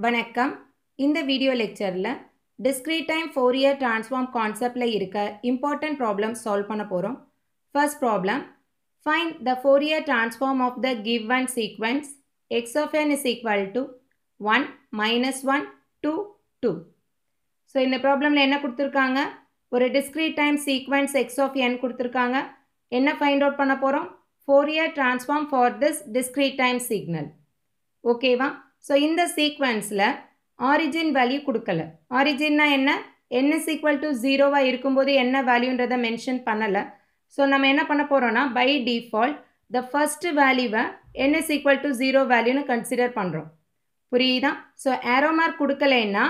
வணக்கம். இந்த வீடியோ லெக்சரில் discrete time Fourier transform கான்செப்டில் இருக்க இம்பார்ட்டன்ட் ப்ராப்ளம் சால்வ் பண்ண போகிறோம் first problem find the Fourier transform of the given sequence x of n is equal to 1 minus 1 2 2 so இந்த ப்ராப்ளமில் என்ன கொடுத்துருக்காங்க? ஒரு discrete time sequence x of n கொடுத்துருக்காங்க. என்ன ஃபைண்ட் அவுட் பண்ண போகிறோம் Fourier transform for this discrete time signal ஓகேவா ஸோ இந்த சீக்வன்ஸில் ஆரிஜின் வேல்யூ கொடுக்கல. ஆரிஜின்னா என்ன? என்ன சீக்வல் equal to ஜீரோவாக இருக்கும்போது என்ன வேல்யூன்றதை மென்ஷன் பண்ணலை. ஸோ நம்ம என்ன பண்ண போகிறோன்னா பை டிஃபால்ட் த ஃபர்ஸ்ட் வேல்யூவை என்ன is equal ஜீரோ வேல்யூன்னு கன்சிடர் பண்ணுறோம் புரியுதா? ஸோ ஏரோ மார்க் கொடுக்கலைன்னா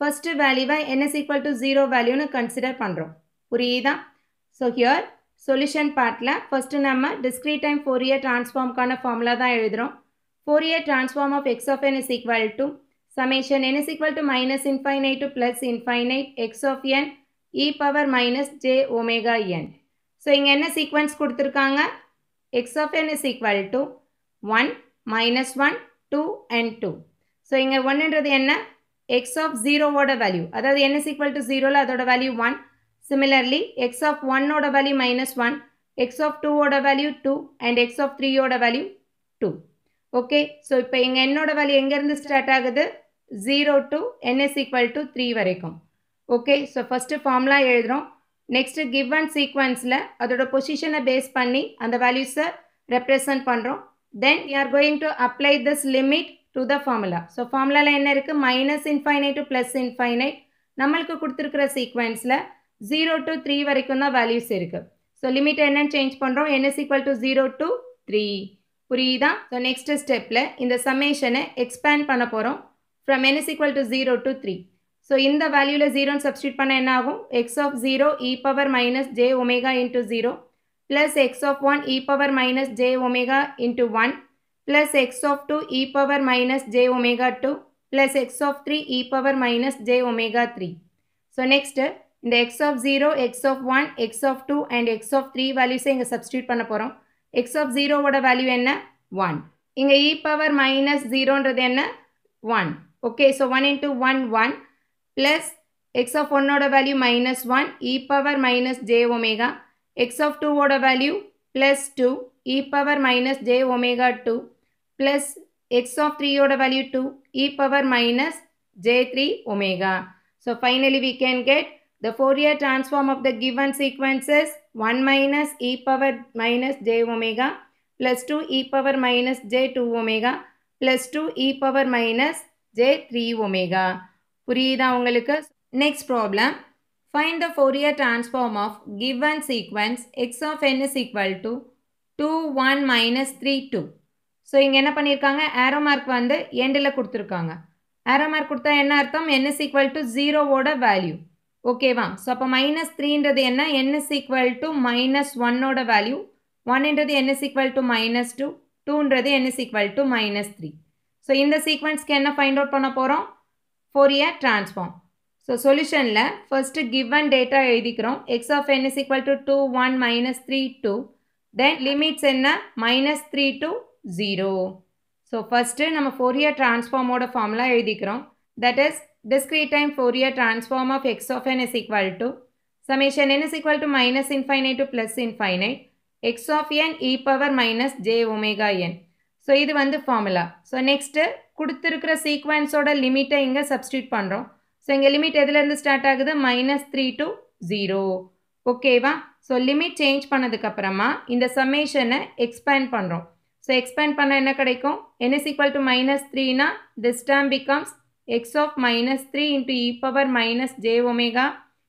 ஃபஸ்ட்டு வேல்யூவை என்ன is டு ஜீரோ வேல்யூன்னு கன்சிடர் பண்ணுறோம் புரியுதா? ஸோ ஹியர் சொல்யூஷன் பார்ட்டில் ஃபஸ்ட்டு நம்ம டிஸ்க்ரீட் டைம் ஃபோரியர் ட்ரான்ஸ்ஃபார்ம்க்கான ஃபார்முலா தான் எழுதுகிறோம் Fourier transform of x of n is equal to summation n is equal to minus infinite to plus infinite x of n e power minus j omega n so இங்கே என்ன sequence கொடுத்துருக்காங்க? X of n is equal to one minus one two and two so இங்கே ஒன்றுன்றது என்ன? X of ஜீரோவோட value அதாவது என் is equal to ஜீரோவில் அதோட value one similarly x of ஒன்னோட value minus one x of value value two and x of த்ரீயோட value two okay so இப்போ எங்கள் என்னோட வேல்யூ எங்கேருந்து ஸ்டார்ட் ஆகுது? Zero to n is equal to three வரைக்கும். ஓகே ஸோ ஃபஸ்ட்டு ஃபார்முலா எழுதுகிறோம் next given சீக்வன்ஸில் அதோட பொசிஷனை பேஸ் பண்ணி அந்த வேல்யூஸை ரெப்ரசன்ட் பண்ணுறோம் then you are going to apply this limit to the formula so ஃபார்முலாவில் என்ன இருக்குது minus infinite to plus infinite நம்மளுக்கு கொடுத்துருக்குற சீக்வன்ஸில் ஜீரோ டு த்ரீ வரைக்கும் தான் வேல்யூஸ் இருக்குது ஸோ லிமிட் என்னன்னு சேஞ்ச் பண்ணுறோம் n is equal to zero to three புரியுதா? ஸோ நெக்ஸ்ட் ஸ்டெப்பில் இந்த சம்மேஷனை எக்ஸ்பேண்ட் பண்ண போகிறோம் from n is equal to zero to three so இந்த வேல்யூவில் ஜீரோன்னு சப்ஸ்டியூட் பண்ண என்ன ஆகும்? X of zero e power minus j omega into zero plus x of one e power minus j omega into one plus x of two e power minus j omega two plus x of three e power minus j omega three so next இந்த x of zero x of one x of two and x of three வேல்யூஸை இங்கே substitute பண்ண போகிறோம் x of ஜீரோவோட value என்ன? One இங்கே e power minus ஜீரோன்றது என்ன? One okay so one into one one plus x of ஒன்னோட value minus one e power minus j omega x of டூவோட value plus two e power minus j omega two plus x of த்ரீயோட value two e power minus j three omega so finally we can get the Fourier transform of the given sequence is 1 minus e power minus j omega plus 2 e power minus j 2 omega plus 2 e power minus j 3 omega. புரியுதா உங்களுக்கு? Next problem find the Fourier transform of given sequence x of n is equal to two one minus three two so இங்கே என்ன பண்ணியிருக்காங்க arrow mark வந்து எண்டில் கொடுத்துருக்காங்க. Arrow mark கொடுத்தா என்ன அர்த்தம்? என் இஸ் ஈக்குவல் டு ஜீரோவோட வேல்யூ ஓகேவா ஸோ அப்போ மைனஸ் த்ரீன்றது என்ன? N is equal to minus ஒன்னோட value ஒன்ன்றது n is equal to minus two டூன்றது n is equal to minus three so இந்த சீக்வன்ஸ்க்கு என்ன ஃபைண்ட் அவுட் பண்ண போகிறோம் ஃபோரியர் ட்ரான்ஸ்ஃபார்ம் ஸோ சொல்யூஷனில் ஃபஸ்ட்டு கிவன் டேட்டா எழுதிக்கிறோம். X of n is equal to two one minus three two then limits என்ன? Minus three to zero so first நம்ம Fourier ட்ரான்ஸ்ஃபார்மோட ஃபார்ம்லாம் எழுதிக்கிறோம். That is discrete time Fourier transform of x of n is equal to summation n is equal to minus infinite to plus infinite. X of n e power minus j omega n. So இது வந்து formula so next கொடுத்துருக்கிற சீக்வன்ஸோட லிமிட்டை இங்கே substitute பண்ணுறோம் so இங்கே limit எதுலேருந்து start ஆகுது? Minus three to zero ஓகேவா ஸோ லிமிட் சேஞ்ச் பண்ணதுக்கப்புறமா இந்த சம்மேஷனை எக்ஸ்பேண்ட் பண்ணுறோம் ஸோ எக்ஸ்பேண்ட் பண்ண என்ன கிடைக்கும்? n is equal to minus த்ரீனா this term becomes x of minus 3 into e power minus j omega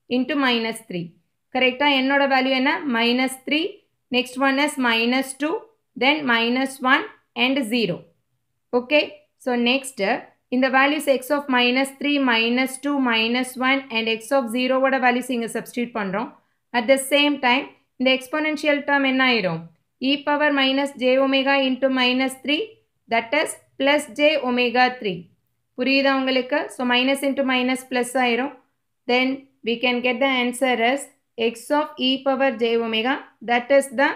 into minus 3. கரெக்டா என்னோட வேல்யூ என்ன minus 3 next one is minus 2 then minus 1 and 0 okay so next இந்த values x of minus 3 minus 2 minus 1 and x of 0 ஓட values இங்க substitute பண்றோம் at the same time இந்த exponential term என்ன ஆயிரும் e power minus j omega into minus 3 that is plus j omega 3 புரியுதா உங்களுக்கு so minus into minus plus ஆயிரும் then we can get the answer as x of e power j omega that is the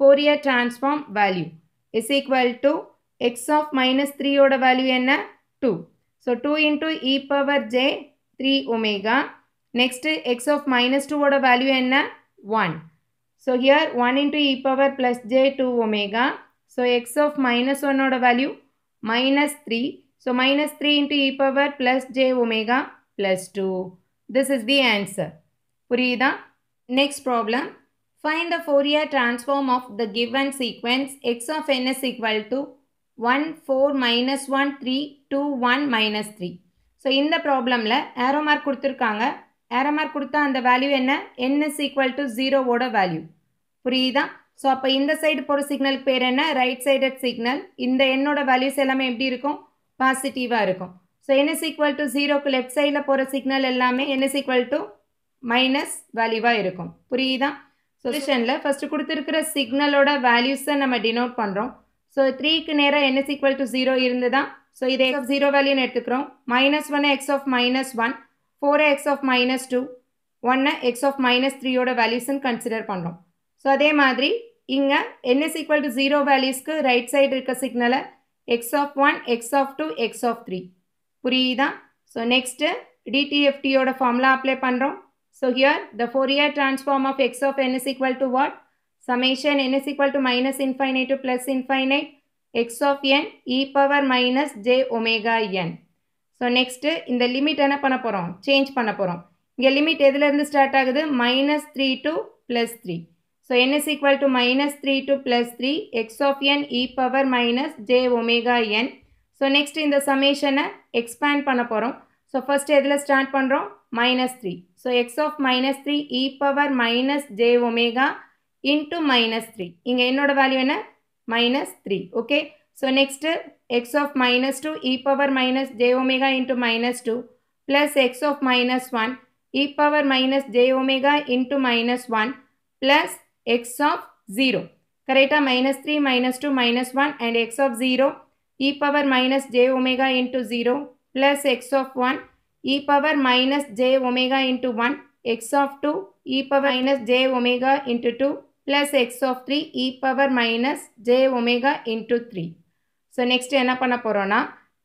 Fourier transform value is equal to x of minus 3 ஓட value என்ன 2 so 2 into e power j 3 omega next x of minus 2 ஓட value என்ன 1 so here 1 into e power plus j 2 omega so x of minus 1 ஓட value minus 3 So minus 3 into e power plus j omega plus 2. This is the answer. Purida. Next problem. Find the Fourier transform of the given sequence x of n is equal to 1, 4, minus 1, 3, 2, 1, minus 3. So இந்த ப்ராப்ளமில் arrow mark கொடுத்துருக்காங்க arrow mark கொடுத்தா அந்த value என்ன n is equal to ஜீரோவோட value புரியுதா so அப்போ இந்த சைடு போகிற சிக்னலுக்கு பேர் என்ன ரைட் சைடட் சிக்னல் இந்த எண்ணோட வேல்யூஸ் எல்லாமே எப்படி இருக்கும் பாசிட்டிவாக இருக்கும். So n is equal to ஜீரோக்கு லெஃப்ட் சைடில் போகிற சிக்னல் எல்லாமே என்எஸ் ஈக்குவல் டு மைனஸ் வேல்யூவாக இருக்கும். புரியுதா? சொல்யூஷனில் ஃபஸ்ட்டு கொடுத்துருக்கிற சிக்னலோட வேல்யூஸை நம்ம டினோட் பண்ணுறோம் ஸோ த்ரீக்கு நேராக n is equal to zero இருந்ததா? ஸோ இதை எக்ஸ் ஆஃப் ஜீரோ வேல்யூன்னு எடுத்துக்கிறோம். மைனஸ் ஒன்று எக்ஸ் ஆஃப் மைனஸ் ஒன் ஃபோரை எக்ஸ் ஆஃப் மைனஸ் டூ ஒன்னை எக்ஸ் ஆஃப் மைனஸ் த்ரீயோட வேல்யூஸ்ன்னு கன்சிடர் பண்ணுறோம் ஸோ அதே மாதிரி இங்கே n is equal to zero வேல்யூஸ்க்கு right side இருக்க சிக்னலை x of 1, x of 2, x of 3. புரியுதா? So next DTFT ஓட formula apply பண்டும். So here the Fourier transform of x of n is equal to what? Summation n is equal to minus infinite to plus infinite x of n e power minus j omega n. So next இந்த limit என்ன பண்ண போகிறோம்? change பண்ண போகிறோம். இங்கே limit எதிலிருந்து start ஆகுது? minus 3 to plus 3. So n is equal to minus 3 to plus 3 x of n e power minus j omega n. So next இந்த summation expand பண்ண போகிறோம். So first எதில் start பண்ணிரும் minus 3. So x of minus 3 e power minus j omega into minus 3. இங்க என்னோட value என்ன? minus 3. Okay. So next x of minus 2 e power minus j omega into minus 2 plus x of minus 1 e power minus j omega into minus 1 plus x of 0. Correct? Minus 3 minus 2 minus 1 and x of 0 e power minus j omega into 0 plus x of 1 e power minus j omega into 1 x of 2 e power minus j omega into 2 plus x of 3 e power minus j omega into 3. So next என்ன பண்ண போகிறோன்னா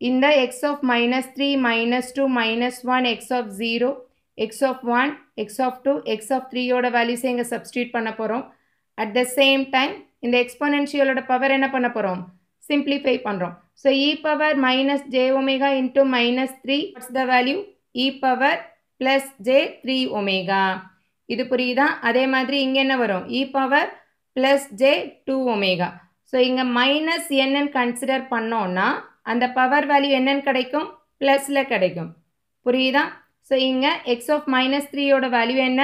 இந்த x of minus 3 minus 2 minus 1 x of 0 x of 1 x of 2 x of 3 யோட வேல்யூஸை இங்கே substitute பண்ண போகிறோம் at the same time இந்த எக்ஸ்போனென்ஷியலோட பவர் என்ன பண்ண போகிறோம் சிம்ப்ளிஃபை பண்ணுறோம் so e power minus j omega into minus three what's the value e power plus j three omega இது புரியுதா? அதே மாதிரி இங்கே என்ன வரும்? E power plus j two omega so இங்கே மைனஸ் என்னன்னு கன்சிடர் பண்ணோன்னா அந்த பவர் வேல்யூ என்னன்னு கிடைக்கும்? ப்ளஸில் கிடைக்கும். புரியுதா? ஸோ இங்கே எக்ஸ் ஆஃப் மைனஸ் த்ரீயோட வேல்யூ என்ன?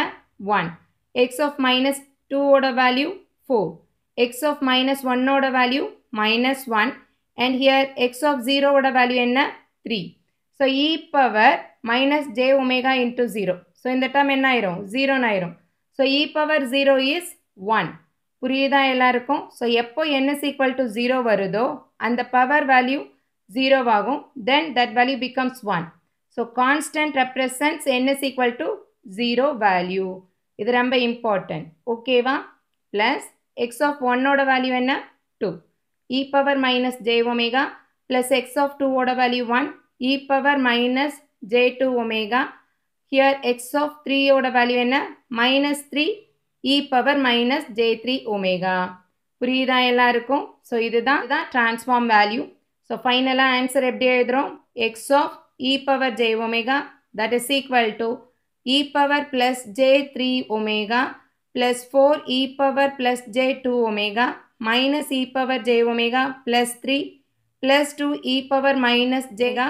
ஒன் எக்ஸ் ஆஃப் மைனஸ் டூவோட value four x of minus ஒன்னோட value minus one and here x of ஜீரோவோட value என்ன? Three so e power minus j omega into zero so இந்த term என்ன ஆயிரும்? ஜீரோன்னு ஆயிரும். So e power zero is one புரியுதா எல்லாருக்கும்? ஸோ எப்போ n is equal to zero வருதோ அந்த power value ஜீரோவாகும் then that value becomes one so constant represents n is equal to zero value இது ரொம்ப இம்பார்ட்டன்ட் ஓகேவா ப்ளஸ் எக்ஸ் ஆஃப் ஒன்னோட value என்ன? Two e power minus j omega plus x of டூவோட value one e power minus j two omega here x of த்ரீயோட value என்ன? Minus three e power minus j three omega புரியுதா எல்லாருக்கும்? So இதுதான் இதுதான் transform value so ஃபைனலாக answer எப்படி எழுதுகிறோம் x of e power j omega that is equal to e power plus j three omega plus four e power plus j two omega minus e power j omega plus three plus two e power minus ஜேகா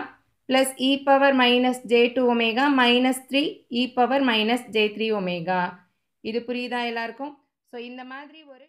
plus e power minus j2 omega minus 3 e power minus j3 omega. இது புரியுதா எல்லாருக்கும்? So இந்த மாதிரி ஒரு